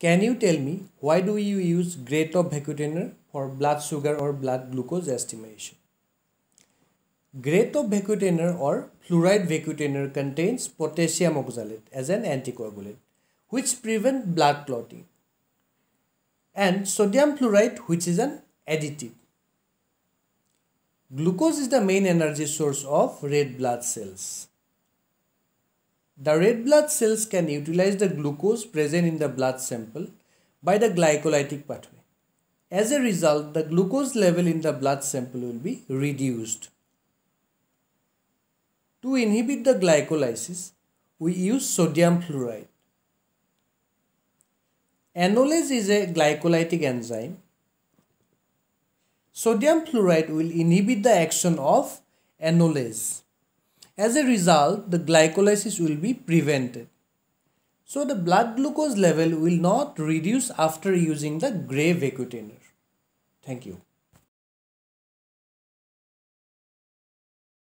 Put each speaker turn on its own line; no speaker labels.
Can you tell me why do you use gray top vacutainer for blood sugar or blood glucose estimation? Gray top vacutainer or fluoride vacutainer contains potassium oxalate as an anticoagulant which prevent blood clotting and sodium fluoride which is an additive. Glucose is the main energy source of red blood cells. The red blood cells can utilize the glucose present in the blood sample by the glycolytic pathway. As a result, the glucose level in the blood sample will be reduced. To inhibit the glycolysis, we use sodium fluoride. Enolase is a glycolytic enzyme. Sodium fluoride will inhibit the action of enolase. As a result, the glycolysis will be prevented. So the blood glucose level will not reduce after using the gray vacutainer. Thank you.